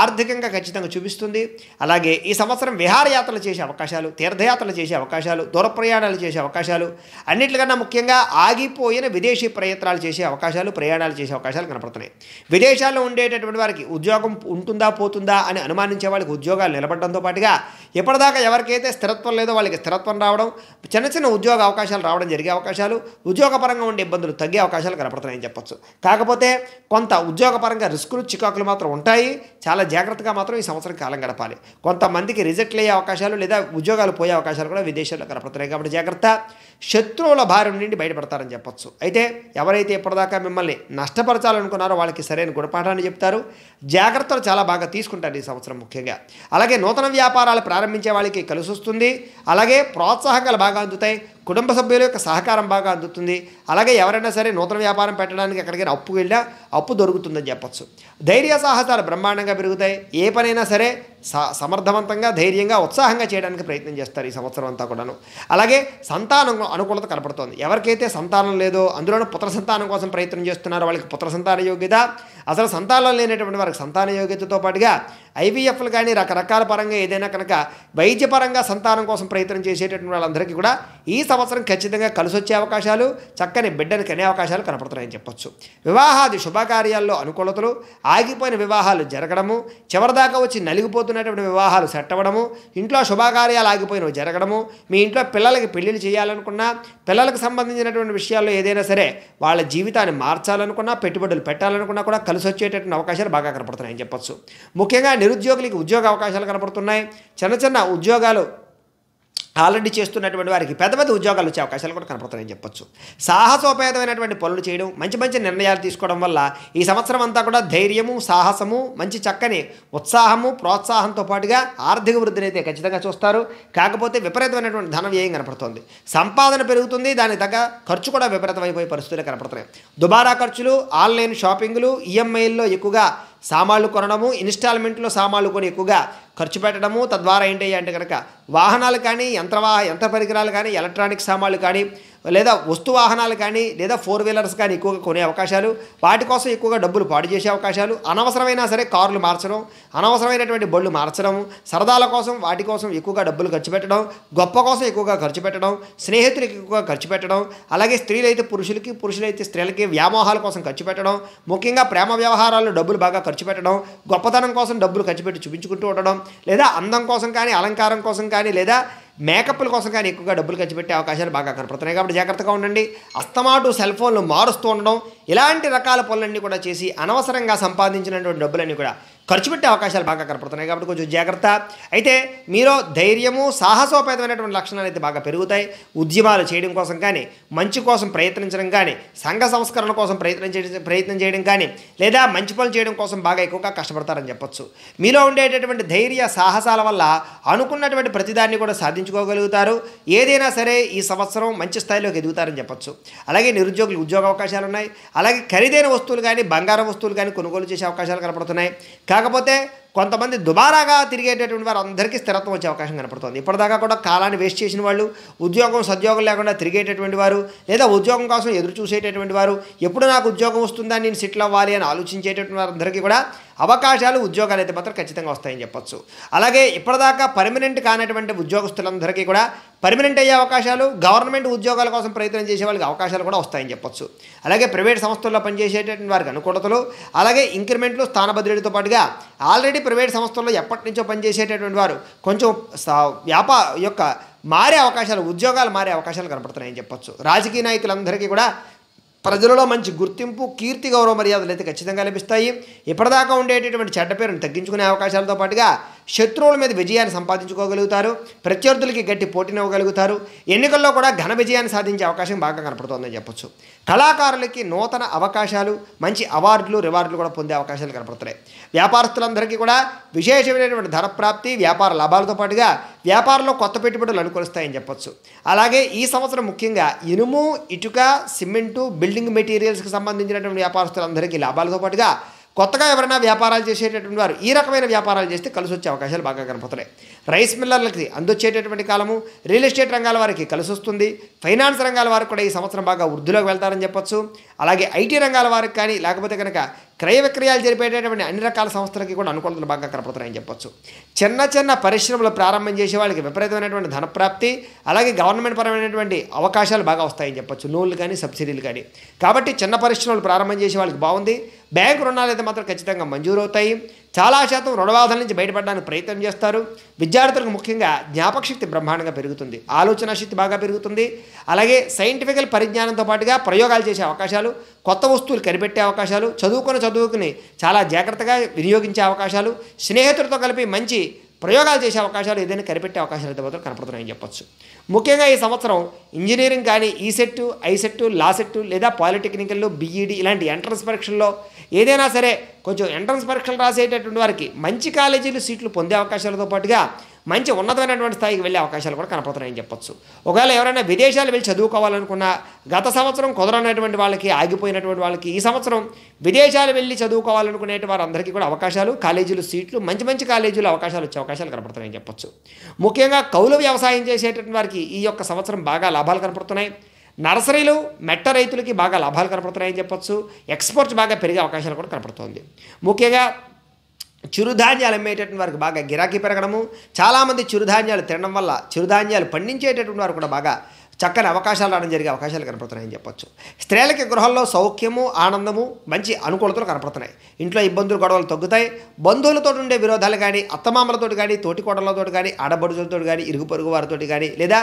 ఆర్థికంగా ఖచ్చితంగా చూపిస్తుంది. అలాగే ఈ సంవత్సరం విహారయాత్రలు చేసే అవకాశాలు తీర్థయాత్రలు చేసే అవకాశాలు దూర ప్రయాణాలు చేసే అవకాశాలు అన్నిటికన్నా ముఖ్యంగా ఆగిపోయిన విదేశీ ప్రయత్నాలు చేసే అవకాశాలు ప్రయాణాలు చేసే అవకాశాలు కనపడుతున్నాయి. విదేశాల్లో ఉండేటటువంటి వారికి ఉద్యోగం ఉంటుందా పోతుందా అని అనుమానించే వాళ్ళకి ఉద్యోగాలు నిలబడడంతో పాటుగా ఇప్పటిదాకా ఎవరికైతే స్థిరత్వం లేదో వాళ్ళకి స్థిరత్వం రావడం చిన్న చిన్న ఉద్యోగ అవకాశాలు రావడం జరిగే అవకాశాలు ఉద్యోగపరంగా ఉండే ఇబ్బందులు తగ్గే అవకాశాలు కనపడుతున్నాయని చెప్పొచ్చు. కాకపోతే కొంత ఉద్యోగపరంగా రిస్కులు చికాకులు మాత్రం ఉంటాయి. చాలా జాగ్రత్తగా మాత్రం ఈ సంవత్సరం కాలం గడపాలి. కొంతమందికి రిజెక్ట్లు అయ్యే అవకాశాలు లేదా ఉద్యోగాలు పోయే అవకాశాలు కూడా విదేశాల్లో కనపడుతున్నాయి కాబట్టి జాగ్రత్త. శత్రువుల భారం నుండి బయటపడతారని చెప్పొచ్చు. అయితే ఎవరైతే ఇప్పటిదాకా మిమ్మల్ని నష్టపరచాలనుకున్నారో వాళ్ళకి సరైన గుణపాఠాన్ని చెప్తారు. జాగ్రత్తలు చాలా బాగా తీసుకుంటారు ఈ సంవత్సరం ముఖ్యంగా. అలాగే నూతన వ్యాపారాలు ప్రారంభించే వాళ్ళకి కలిసి వస్తుంది అలాగే ప్రోత్సాహకాలు బాగా అందుతాయి. కుటుంబ సభ్యుల యొక్క సహకారం బాగా అందుతుంది. అలాగే ఎవరైనా సరే నూతన వ్యాపారం పెట్టడానికి ఎక్కడికైనా అప్పు వెళ్ళా అప్పు దొరుకుతుందని చెప్పచ్చు. ధైర్య సాహసాలు బ్రహ్మాండంగా పెరుగుతాయి. ఏ పనైనా సరే స సమర్థవంతంగా ధైర్యంగా ఉత్సాహంగా చేయడానికి ప్రయత్నం చేస్తారు ఈ సంవత్సరం అంతా కూడాను. అలాగే సంతానం అనుకూలత కనపడుతోంది. ఎవరికైతే సంతానం లేదో అందులోనూ పుత్ర సంతానం కోసం ప్రయత్నం చేస్తున్నారో వాళ్ళకి పుత్ర సంతాన యోగ్యత అసలు సంతానం లేనటువంటి వారికి సంతాన యోగ్యతతో పాటుగా ఐవీఎఫ్లు కానీ రకరకాల పరంగా ఏదైనా కనుక వైద్యపరంగా సంతానం కోసం ప్రయత్నం చేసేటటువంటి వాళ్ళందరికీ కూడా ఈ సంవత్సరం ఖచ్చితంగా కలిసి వచ్చే అవకాశాలు చక్కని బిడ్డను కనే అవకాశాలు కనపడుతున్నాయని చెప్పొచ్చు. వివాహాది శుభకార్యాల్లో అనుకూలతలు ఆగిపోయిన వివాహాలు జరగడము చివరిదాకా వచ్చి నలిగిపోతున్నటువంటి వివాహాలు సెట్ అవ్వడము ఇంట్లో శుభకార్యాలు ఆగిపోయినవి జరగడము మీ ఇంట్లో పిల్లలకి పెళ్ళిళ్ళు చేయాలనుకున్నా పిల్లలకు సంబంధించినటువంటి విషయాల్లో ఏదైనా సరే వాళ్ళ జీవితాన్ని మార్చాలనుకున్నా పెట్టుబడులు పెట్టాలనుకున్నా కూడా కలిసి వచ్చేటటువంటి అవకాశాలు బాగా కనపడుతున్నాయని చెప్పొచ్చు. ముఖ్యంగా నిరుద్యోగులకి ఉద్యోగ అవకాశాలు కనపడుతున్నాయి. చిన్న చిన్న ఉద్యోగాలు ఆల్రెడీ చేస్తున్నటువంటి వారికి పెద్ద పెద్ద ఉద్యోగాలు వచ్చే అవకాశాలు కూడా కనపడుతున్నాయని చెప్పొచ్చు. సాహసోపేతమైనటువంటి పనులు చేయడం మంచి మంచి నిర్ణయాలు తీసుకోవడం వల్ల ఈ సంవత్సరం అంతా కూడా ధైర్యము సాహసము మంచి చక్కని ఉత్సాహము ప్రోత్సాహంతో పాటుగా ఆర్థిక వృద్ధిని అయితే ఖచ్చితంగా చూస్తారు. కాకపోతే విపరీతమైనటువంటి ధన వ్యయం కనపడుతుంది. సంపాదన పెరుగుతుంది దానికి తగ్గ ఖర్చు కూడా విపరీతమైపోయే పరిస్థితులు కనపడుతున్నాయి. దుబారా ఖర్చులు ఆన్లైన్ షాపింగ్లు ఈఎంఐల్లో ఎక్కువగా సామాన్లు కొనడము ఇన్స్టాల్మెంట్లో సామాన్లు కొని ఎక్కువగా ఖర్చు పెట్టడము తద్వారా ఏంటి అంటే కనుక వాహనాలు కానీ యంత్రవాహ యంత్ర పరికరాలు కానీ ఎలక్ట్రానిక్ సామాన్లు కానీ లేదా వస్తు వాహనాలు కానీ లేదా ఫోర్ వీలర్స్ కానీ ఎక్కువగా కొనే అవకాశాలు వాటి కోసం ఎక్కువగా డబ్బులు పాడు చేసే అవకాశాలు అనవసరమైనా సరే కార్లు మార్చడం అనవసరమైనటువంటి బళ్ళు మార్చడం సరదాల కోసం వాటి కోసం ఎక్కువగా డబ్బులు ఖర్చు పెట్టడం గొప్ప కోసం ఎక్కువగా ఖర్చు పెట్టడం స్నేహితులకి ఎక్కువగా ఖర్చు పెట్టడం అలాగే స్త్రీలైతే పురుషులకి పురుషులైతే స్త్రీలకి వ్యామోహాల కోసం ఖర్చు పెట్టడం ముఖ్యంగా ప్రేమ వ్యవహారాల్లో డబ్బులు బాగా ఖర్చు పెట్టడం గొప్పతనం కోసం డబ్బులు ఖర్చు పెట్టి చూపించుకుంటూ ఉండడం లేదా అందం కోసం కానీ అలంకారం కోసం కానీ లేదా మేకప్ల కోసం కానీ ఎక్కువగా డబ్బులు ఖర్చు పెట్టే అవకాశాలు బాగా కనపడుతున్నాయి. కాబట్టి జాగ్రత్తగా ఉండండి. అస్తమాటు సెల్ ఫోన్లు మారుస్తూ ఉండడం ఇలాంటి రకాల పనులన్నీ కూడా చేసి అనవసరంగా సంపాదించినటువంటి డబ్బులన్నీ కూడా ఖర్చు పెట్టే అవకాశాలు బాగా కనపడుతున్నాయి కాబట్టి కొంచెం జాగ్రత్త. అయితే మీలో ధైర్యము సాహసోపేతమైనటువంటి లక్షణాలు అయితే బాగా పెరుగుతాయి. ఉద్యమాలు చేయడం కోసం కానీ మంచి కోసం ప్రయత్నించడం కానీ సంఘ సంస్కరణ కోసం ప్రయత్నం చేయడం ప్రయత్నం చేయడం కానీ లేదా మంచి పనులు చేయడం కోసం బాగా ఎక్కువగా కష్టపడతారని చెప్పొచ్చు. మీలో ఉండేటటువంటి ధైర్య సాహసాల వల్ల అనుకున్నటువంటి ప్రతిదాన్ని కూడా సాధించుకోగలుగుతారు. ఏదైనా సరే ఈ సంవత్సరం మంచి స్థాయిలోకి ఎదుగుతారని చెప్పొచ్చు. అలాగే నిరుద్యోగులు ఉద్యోగ అవకాశాలు ఉన్నాయి. అలాగే ఖరీదైన వస్తువులు కానీ బంగారం వస్తువులు కానీ కొనుగోలు చేసే అవకాశాలు కనపడుతున్నాయి. కాకపోతే కొంతమంది దుబారాగా తిరిగేటటువంటి వారు అందరికీ స్థిరత్వం వచ్చే అవకాశం కనపడుతుంది. ఇప్పటిదాకా కూడా కాలాన్ని వేస్ట్ చేసిన వాళ్ళు ఉద్యోగం సద్యోగం లేకుండా తిరిగేటటువంటి వారు లేదా ఉద్యోగం కోసం ఎదురు చూసేటటువంటి వారు ఎప్పుడు నాకు ఉద్యోగం వస్తుందని నేను సెటిల్ అవ్వాలి అని ఆలోచించేటటువంటి వారందరికీ కూడా అవకాశాలు ఉద్యోగాలు అయితే మాత్రం ఖచ్చితంగా వస్తాయని చెప్పొచ్చు. అలాగే ఇప్పటిదాకా పర్మనెంట్ కానటువంటి ఉద్యోగస్తులందరికీ కూడా పర్మనెంట్ అయ్యే అవకాశాలు గవర్నమెంట్ ఉద్యోగాల కోసం ప్రయత్నం చేసే వాళ్ళకి అవకాశాలు కూడా వస్తాయని చెప్పొచ్చు. అలాగే ప్రైవేట్ సంస్థల్లో పనిచేసేటటువంటి వారికి అనుకూలతలు అలాగే ఇంక్రిమెంట్లు స్థానభద్రుడితో పాటుగా ఆల్రెడీ ప్రైవేట్ సంస్థల్లో ఎప్పటి నుంచో పనిచేసేటటువంటి వారు కొంచెం వ్యాపార యొక్క మారే అవకాశాలు ఉద్యోగాలు మారే అవకాశాలు కనపడుతున్నాయని చెప్పొచ్చు. రాజకీయ నాయకులందరికీ కూడా ప్రజలలో మంచి గుర్తింపు కీర్తి గౌరవ మర్యాదలు అయితే ఖచ్చితంగా లభిస్తాయి. ఇప్పటిదాకా ఉండేటటువంటి చెడ్డ పేరును తగ్గించుకునే అవకాశాలతో పాటుగా శత్రువుల మీద విజయాన్ని సంపాదించుకోగలుగుతారు ప్రత్యర్థులకి గట్టి పోటీనివ్వగలుగుతారు. ఎన్నికల్లో కూడా ఘన విజయాన్ని సాధించే అవకాశం బాగా కనపడుతోందని చెప్పొచ్చు. కళాకారులకి నూతన అవకాశాలు మంచి అవార్డులు రివార్డులు కూడా పొందే అవకాశాలు కనపడుతున్నాయి. వ్యాపారస్తులందరికీ కూడా విశేషమైనటువంటి ధర ప్రాప్తి వ్యాపార లాభాలతో పాటుగా వ్యాపారంలో కొత్త పెట్టుబడులు అనుకూలిస్తాయని చెప్పొచ్చు. అలాగే ఈ సంవత్సరం ముఖ్యంగా ఇనుము ఇటుక సిమెంటు బిల్డింగ్ మెటీరియల్స్కి సంబంధించినటువంటి వ్యాపారస్తులందరికీ లాభాలతో పాటుగా కొత్తగా ఎవరైనా వ్యాపారాలు చేసేటటువంటి వారు ఈ రకమైన వ్యాపారాలు చేస్తే కలిసి వచ్చే అవకాశాలు బాగా కనపడుతున్నాయి. రైస్ మిల్లర్లకి అందొచ్చేటటువంటి కాలము రియల్ ఎస్టేట్ రంగాల వారికి కలిసి వస్తుంది. ఫైనాన్స్ రంగాల వారికి కూడా ఈ సంవత్సరం బాగా వృద్ధిలోకి వెళ్తారని చెప్పొచ్చు. అలాగే ఐటీ రంగాల వారికి కానీ లేకపోతే కనుక క్రయ విక్రయాలు జరిపేటటువంటి అన్ని రకాల సంస్థలకి కూడా అనుకూలతలు బాగా కనపడుతున్నాయని చెప్పొచ్చు. చిన్న చిన్న పరిశ్రమలు ప్రారంభం చేసే వాళ్ళకి విపరీతమైనటువంటి ధనప్రాప్తి అలాగే గవర్నమెంట్ పరమైనటువంటి అవకాశాలు బాగా వస్తాయని చెప్పొచ్చు. లోన్లు కానీ సబ్సిడీలు కానీ. కాబట్టి చిన్న పరిశ్రమలు ప్రారంభం చేసే వాళ్ళకి బాగుంది. బ్యాంకు రుణాలు అయితే మాత్రం ఖచ్చితంగా మంజూరు అవుతాయి చాలా శాతం రుణబాధల నుంచి బయటపడడానికి ప్రయత్నం చేస్తారు. విద్యార్థులకు ముఖ్యంగా జ్ఞాపకశక్తి బ్రహ్మాండంగా పెరుగుతుంది. ఆలోచన శక్తి బాగా పెరుగుతుంది. అలాగే సైంటిఫికల్ పరిజ్ఞానంతో పాటుగా ప్రయోగాలు చేసే అవకాశాలు కొత్త వస్తువులు కనిపెట్టే అవకాశాలు చదువుకుని చదువుకుని చాలా జాగ్రత్తగా వినియోగించే అవకాశాలు స్నేహితులతో కలిపి మంచి ప్రయోగాలు చేసే అవకాశాలు ఏదైనా కనిపెట్టే అవకాశాలు అయితే మాత్రం కనపడుతున్నాయని చెప్పొచ్చు. ముఖ్యంగా ఈ సంవత్సరం ఇంజనీరింగ్ కానీ ఈ సెట్ ఐ లా లేదా పాలిటెక్నికల్లో బీఈడి ఇలాంటి ఎంట్రన్స్ పరీక్షల్లో ఏదైనా సరే కొంచెం ఎంట్రన్స్ పరీక్షలు రాసేటటువంటి వారికి మంచి కాలేజీలు సీట్లు పొందే అవకాశాలతో పాటుగా మంచి ఉన్నతమైనటువంటి స్థాయికి వెళ్ళే అవకాశాలు కూడా కనపడుతున్నాయని చెప్పొచ్చు. ఒకవేళ ఎవరైనా విదేశాలు వెళ్ళి చదువుకోవాలనుకున్నా గత సంవత్సరం కుదరనటువంటి వాళ్ళకి ఆగిపోయినటువంటి వాళ్ళకి ఈ సంవత్సరం విదేశాలు వెళ్ళి చదువుకోవాలనుకునే వారందరికీ కూడా అవకాశాలు కాలేజీలు సీట్లు మంచి మంచి కాలేజీలు అవకాశాలు వచ్చే అవకాశాలు కనపడుతున్నాయని చెప్పొచ్చు. ముఖ్యంగా కౌలు వ్యవసాయం చేసేటువంటి వారికి ఈ యొక్క సంవత్సరం బాగా లాభాలు కనపడుతున్నాయి. నర్సరీలు మెట్ట రైతులకి బాగా లాభాలు కనపడుతున్నాయని చెప్పొచ్చు. ఎక్స్పోర్ట్స్ బాగా పెరిగే అవకాశాలు కూడా కనపడుతుంది. ముఖ్యంగా చిరుధాన్యాలు అమ్మేటటువంటి వారికి బాగా గిరాకీ పెరగడము. చాలామంది చిరుధాన్యాలు తినడం వల్ల చిరుధాన్యాలు పండించేటటువంటి వారు కూడా బాగా చక్కని అవకాశాలు రావడం జరిగే అవకాశాలు కనపడుతున్నాయని చెప్పొచ్చు. స్త్రీలకి గృహంలో సౌఖ్యము ఆనందము మంచి అనుకూలతలు కనపడుతున్నాయి. ఇంట్లో ఇబ్బందులు గొడవలు తగ్గుతాయి. బంధువులతో ఉండే విరోధాలు కానీ అత్తమామలతో కానీ తోటికోటలతో కానీ ఆడబడుజులతో కానీ ఇరుగు పొరుగు వారితో కానీ లేదా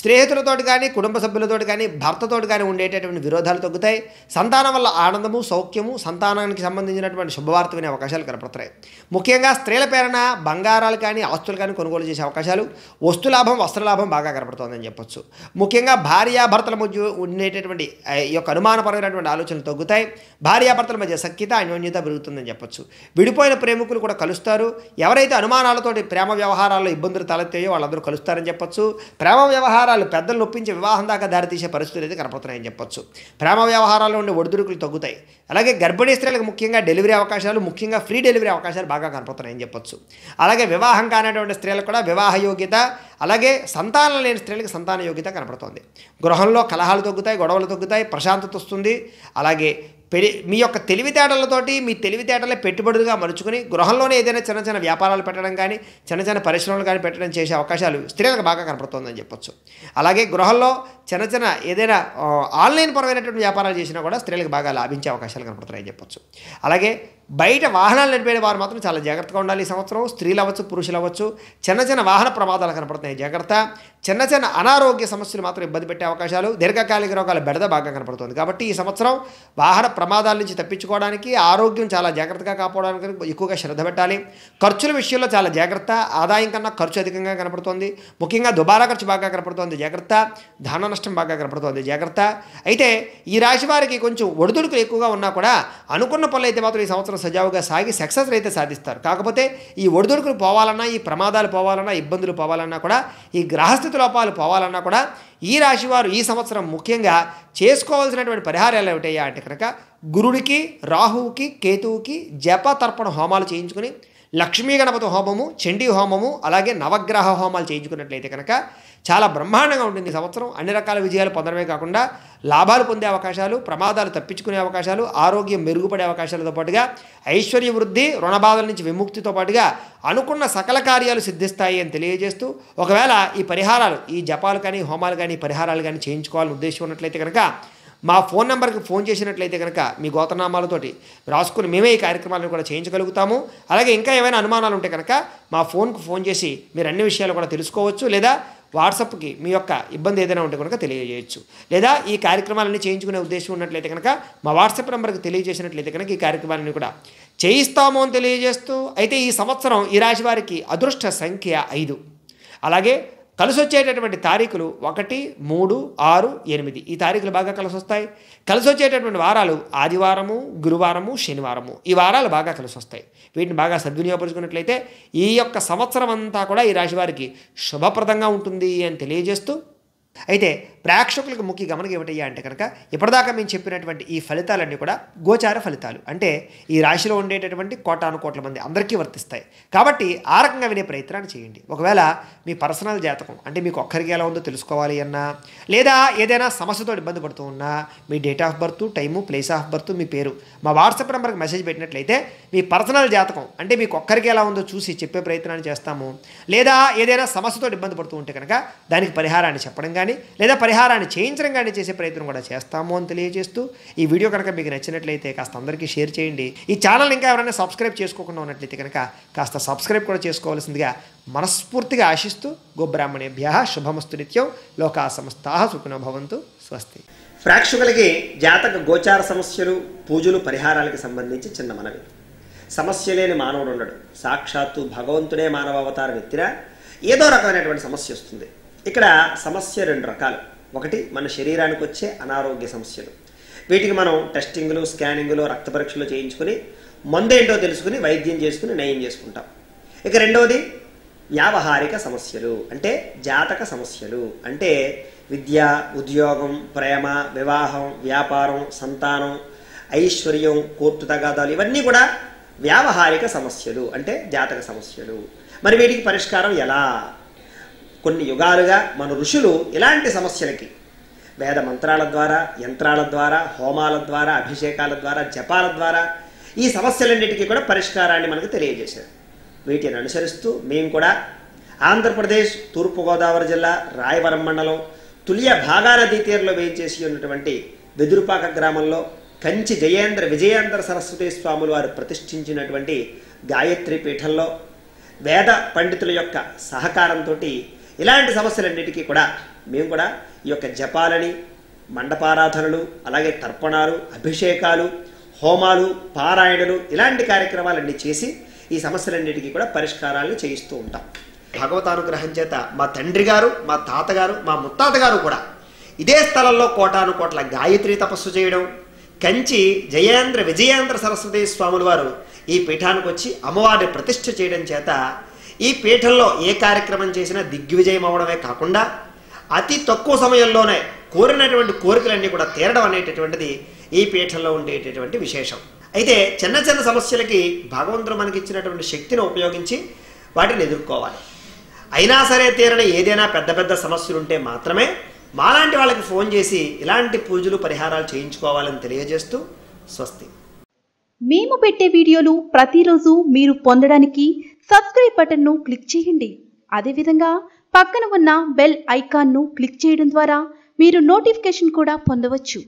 స్నేహితులతో కానీ కుటుంబ సభ్యులతో కానీ భర్తతో కానీ ఉండేటటువంటి విరోధాలు తగ్గుతాయి. సంతానం వల్ల ఆనందము సౌఖ్యము సంతానానికి సంబంధించినటువంటి శుభవార్త వినే అవకాశాలు కనపడుతున్నాయి. ముఖ్యంగా స్త్రీల పేరున బంగారాలు కానీ ఆస్తులు కానీ కొనుగోలు చేసే అవకాశాలు వస్తులాభం వస్త్రలాభం బాగా కనపడుతోందని చెప్పొచ్చు. ముఖ్యంగా భార్యాభర్తల మధ్య ఉండేటటువంటి ఈ యొక్క అనుమానపరమైనటువంటి ఆలోచనలు తగ్గుతాయి. భార్యాభర్తల మధ్య సఖ్యత అన్యోన్యత పెరుగుతుందని చెప్పొచ్చు. విడిపోయిన ప్రేమికులు కూడా కలుస్తారు. ఎవరైతే అనుమానాలతోటి ప్రేమ వ్యవహారాల్లో ఇబ్బందులు తలెత్తాయో వాళ్ళందరూ కలుస్తారని చెప్పొచ్చు. ప్రేమ వ్యవహారాలు పెద్దలు నొప్పించి వివాహం దాకా దారితీసే పరిస్థితులు అయితే కనపడుతున్నాయని చెప్పొచ్చు. ప్రేమ వ్యవహారాల్లో ఉండే ఒడిదుడుకులు తగ్గుతాయి. అలాగే గర్భిణీ స్త్రీలకు ముఖ్యంగా డెలివరీ అవకాశాలు ముఖ్యంగా ఫ్రీ డెలివరీ అవకాశాలు బాగా కనపడుతున్నాయని చెప్పొచ్చు. అలాగే వివాహం కానటువంటి స్త్రీలకు కూడా వివాహ యోగ్యత అలాగే సంతానం లేని స్త్రీలకు సంతాన యోగ్యత కనపడుతోంది. గృహంలో కలహాలు తగ్గుతాయి గొడవలు తగ్గుతాయి ప్రశాంతత వస్తుంది. అలాగే పెరి మీ యొక్క తెలివితేటలతోటి మీ తెలివితేటలే పెట్టుబడులుగా మలుచుకుని గృహంలోనే ఏదైనా చిన్న చిన్న వ్యాపారాలు పెట్టడం కానీ చిన్న చిన్న పరిశ్రమలు కానీ పెట్టడం చేసే అవకాశాలు స్త్రీలకు బాగా కనపడుతుందని చెప్పొచ్చు. అలాగే గృహంలో చిన్న చిన్న ఏదైనా ఆన్లైన్ పరమైనటువంటి వ్యాపారాలు చేసినా కూడా స్త్రీలకు బాగా లాభించే అవకాశాలు కనపడుతున్నాయని చెప్పొచ్చు. అలాగే బయట వాహనాలు నడిపే వారు మాత్రం చాలా జాగ్రత్తగా ఉండాలి ఈ సంవత్సరం. స్త్రీలు అవ్వచ్చు పురుషులు అవ్వచ్చు. చిన్న చిన్న వాహన ప్రమాదాలు కనపడుతున్నాయి. జాగ్రత్త. చిన్న చిన్న అనారోగ్య సమస్యలు మాత్రం ఇబ్బంది పెట్టే అవకాశాలు దీర్ఘకాలిక రోగాల బెడద బాగా కనపడుతుంది. కాబట్టి ఈ సంవత్సరం వాహన ప్రమాదాల నుంచి తప్పించుకోవడానికి ఆరోగ్యం చాలా జాగ్రత్తగా కాపాడడానికి ఎక్కువగా శ్రద్ధ పెట్టాలి. ఖర్చుల విషయంలో చాలా జాగ్రత్త. ఆదాయం కన్నా ఖర్చు అధికంగా కనపడుతుంది. ముఖ్యంగా దుబారా ఖర్చు బాగా కనపడుతుంది. జాగ్రత్త. ధన నష్టం బాగా కనపడుతుంది. జాగ్రత్త. అయితే ఈ రాశి వారికి కొంచెం ఒడిదుడుకులు ఎక్కువగా ఉన్నా కూడా అనుకున్న పనులు అయితే మాత్రం ఈ సంవత్సరం సజావుగా సాగి సక్సెస్ అయితే సాధిస్తారు. కాకపోతే ఈ ఒడిదుడుకులు పోవాలన్నా ఈ ప్రమాదాలు పోవాలన్నా ఇబ్బందులు పోవాలన్నా కూడా ఈ గ్రహస్థితి లోపాలు పోవాలన్నా కూడా ఈ రాశి వారు ఈ సంవత్సరం ముఖ్యంగా చేసుకోవాల్సినటువంటి పరిహారాలు ఏమిటయ్యా అంటే కనుక గురుడికి రాహువుకి కేతువుకి జప తర్పణ హోమాలు చేయించుకుని లక్ష్మీ గణపతి హోమము చండీ హోమము అలాగే నవగ్రహ హోమాలు చేయించుకున్నట్లయితే కనుక చాలా బ్రహ్మాండంగా ఉంటుంది సంవత్సరం. అన్ని రకాల విజయాలు పొందడమే కాకుండా లాభాలు పొందే అవకాశాలు ప్రమాదాలు తప్పించుకునే అవకాశాలు ఆరోగ్యం మెరుగుపడే అవకాశాలతో పాటుగా ఐశ్వర్య వృద్ధి రుణబాధల నుంచి విముక్తితో పాటుగా అనుకున్న సకల కార్యాలు సిద్ధిస్తాయి అని తెలియజేస్తూ ఒకవేళ ఈ పరిహారాలు ఈ జపాలు కానీ హోమాలు కానీ పరిహారాలు కానీ చేయించుకోవాలని ఉద్దేశం ఉన్నట్లయితే కనుక మా ఫోన్ నెంబర్కి ఫోన్ చేసినట్లయితే కనుక మీ గోతనామాలతోటి రాసుకుని మేమే ఈ కార్యక్రమాలను కూడా చేయించగలుగుతాము. అలాగే ఇంకా ఏమైనా అనుమానాలు ఉంటే కనుక మా ఫోన్కు ఫోన్ చేసి మీరు అన్ని విషయాలు కూడా తెలుసుకోవచ్చు లేదా వాట్సాప్కి మీ యొక్క ఇబ్బంది ఏదైనా ఉంటే కనుక తెలియజేయచ్చు. లేదా ఈ కార్యక్రమాలన్నీ చేయించుకునే ఉద్దేశం ఉన్నట్లయితే కనుక మా వాట్సాప్ నెంబర్కి తెలియజేసినట్లయితే కనుక ఈ కార్యక్రమాలన్నీ కూడా చేయిస్తాము అని తెలియజేస్తూ అయితే ఈ సంవత్సరం ఈ రాశి వారికి అదృష్ట సంఖ్య ఐదు. అలాగే కలిసి వచ్చేటటువంటి తారీఖులు ఒకటి మూడు ఆరు ఎనిమిది. ఈ తారీఖులు బాగా కలిసి వస్తాయి కలిసి వచ్చేటటువంటి వారాలు ఆదివారము గురువారము శనివారము. ఈ వారాలు బాగా కలిసి వస్తాయి వీటిని బాగా సద్వినియోగపరుచుకున్నట్లయితే ఈ యొక్క సంవత్సరం అంతా కూడా ఈ రాశి వారికి శుభప్రదంగా ఉంటుంది అని తెలియజేస్తూ అయితే ప్రేక్షకులకు ముఖ్య గమనం ఏమిటయ్యా అంటే కనుక ఇప్పటిదాకా మేము చెప్పినటువంటి ఈ ఫలితాలన్నీ కూడా గోచార ఫలితాలు. అంటే ఈ రాశిలో ఉండేటటువంటి కోటాను కోట్ల మంది అందరికీ వర్తిస్తాయి. కాబట్టి ఆ రకంగా వినే ప్రయత్నాన్ని చేయండి. ఒకవేళ మీ పర్సనల్ జాతకం అంటే మీకు ఒక్కరికి ఎలా ఉందో తెలుసుకోవాలి అన్నా లేదా ఏదైనా సమస్యతో ఇబ్బంది పడుతూ ఉన్నా మీ date of birth time place of birth మీ పేరు మా వాట్సాప్ నెంబర్కి మెసేజ్ పెట్టినట్లయితే మీ పర్సనల్ జాతకం అంటే మీకు ఒక్కరికి ఎలా ఉందో చూసి చెప్పే ప్రయత్నాన్ని చేస్తాము. లేదా ఏదైనా సమస్యతో ఇబ్బంది పడుతూ ఉంటే కనుక దానికి పరిహారాన్ని చెప్పడం కానీ లేదా పరిహారాన్ని చేయించడం కానీ చేసే ప్రయత్నం కూడా చేస్తాము అని తెలియజేస్తూ ఈ వీడియో కనుక మీకు నచ్చినట్లయితే కాస్త అందరికీ షేర్ చేయండి. ఈ ఛానల్ ఇంకా ఎవరైనా సబ్స్క్రైబ్ చేసుకోకుండా ఉన్నట్లయితే కనుక కాస్త సబ్స్క్రైబ్ కూడా చేసుకోవాల్సిందిగా మనస్ఫూర్తిగా ఆశిస్తూ గోబ్రాహ్మణేభ్య శుభమస్తు నిత్యం లోకా సమస్తా సుఖినో భవంతు. స్వస్తి. ప్రేక్షకులకి జాతక గోచార సమస్యలు పూజలు పరిహారాలకు సంబంధించి చిన్న మనవి. సమస్య లేని మానవుడు ఉండడు. సాక్షాత్తు భగవంతుడే మానవ అవతారం ఎత్తినా ఏదో రకమైనటువంటి సమస్య వస్తుంది. ఇక్కడ సమస్య రెండు రకాలు. ఒకటి మన శరీరానికి వచ్చే అనారోగ్య సమస్యలు. వీటికి మనం టెస్టింగ్లు స్కానింగ్లు రక్త పరీక్షలు చేయించుకుని మందేంటో తెలుసుకుని వైద్యం చేసుకుని నయం చేసుకుంటాం. ఇక రెండవది వ్యావహారిక సమస్యలు అంటే జాతక సమస్యలు. అంటే విద్య ఉద్యోగం ప్రేమ వివాహం వ్యాపారం సంతానం ఐశ్వర్యం కోర్టు తగాదాలు ఇవన్నీ కూడా వ్యావహారిక సమస్యలు అంటే జాతక సమస్యలు. మరి వీటికి పరిష్కారం ఎలా? కొన్ని యుగాలుగా మన ఋషులు ఇలాంటి సమస్యలకి వేద మంత్రాల ద్వారా యంత్రాల ద్వారా హోమాల ద్వారా అభిషేకాల ద్వారా జపాల ద్వారా ఈ సమస్యలన్నిటికీ కూడా పరిష్కారాన్ని మనకు తెలియజేశారు. వీటిని అనుసరిస్తూ మేము కూడా ఆంధ్రప్రదేశ్ తూర్పుగోదావరి జిల్లా రాయవరం మండలం తులియ భాగాల నదీ వేయించేసి ఉన్నటువంటి వెదురుపాక గ్రామంలో కంచి జయేంద్ర విజయేంద్ర సరస్వతి స్వాములు వారు ప్రతిష్ఠించినటువంటి గాయత్రి పీఠంలో వేద పండితుల యొక్క సహకారంతో ఇలాంటి సమస్యలన్నిటికీ కూడా మేము కూడా ఈ యొక్క జపాలని మండపారాధనలు అలాగే తర్పణాలు అభిషేకాలు హోమాలు పారాయణలు ఇలాంటి కార్యక్రమాలన్నీ చేసి ఈ సమస్యలన్నిటికీ కూడా పరిష్కారాలను చేయిస్తూ ఉంటాం. భగవతానుగ్రహం చేత మా తండ్రి గారు మా తాతగారు మా ముత్తాత గారు కూడా ఇదే స్థలంలో కోటాను కోట్ల గాయత్రి తపస్సు చేయడం కంచి జయేంద్ర విజయేంద్ర సరస్వతి స్వాముల వారు ఈ పీఠానికి వచ్చి అమ్మవారిని ప్రతిష్ఠ చేయడం చేత ఈ పీఠంలో ఏ కార్యక్రమం చేసినా దిగ్విజయం అవడమే కాకుండా అతి తక్కువ సమయంలోనే కోరినటువంటి కోరికలన్నీ కూడా తీరడం అనేటటువంటిది ఈ పీఠంలో ఉండేటటువంటి విశేషం. అయితే చిన్న చిన్న సమస్యలకి భగవంతుడు మనకి ఇచ్చినటువంటి శక్తిని ఉపయోగించి వాటిని ఎదుర్కోవాలి. అయినా సరే తీరని ఏదైనా పెద్ద పెద్ద సమస్యలు ఉంటే మాత్రమే మాలాంటి వాళ్ళకి ఫోన్ చేసి ఇలాంటి పూజలు పరిహారాలు చేయించుకోవాలని తెలియజేస్తూ స్వస్తి. మేము పెట్టే వీడియోలు ప్రతిరోజు మీరు పొందడానికి సబ్స్క్రైబ్ బటన్ను క్లిక్ చేయండి. అదేవిధంగా పక్కన ఉన్న బెల్ ఐకాన్ను క్లిక్ చేయడం ద్వారా మీరు నోటిఫికేషన్ కూడా పొందవచ్చు.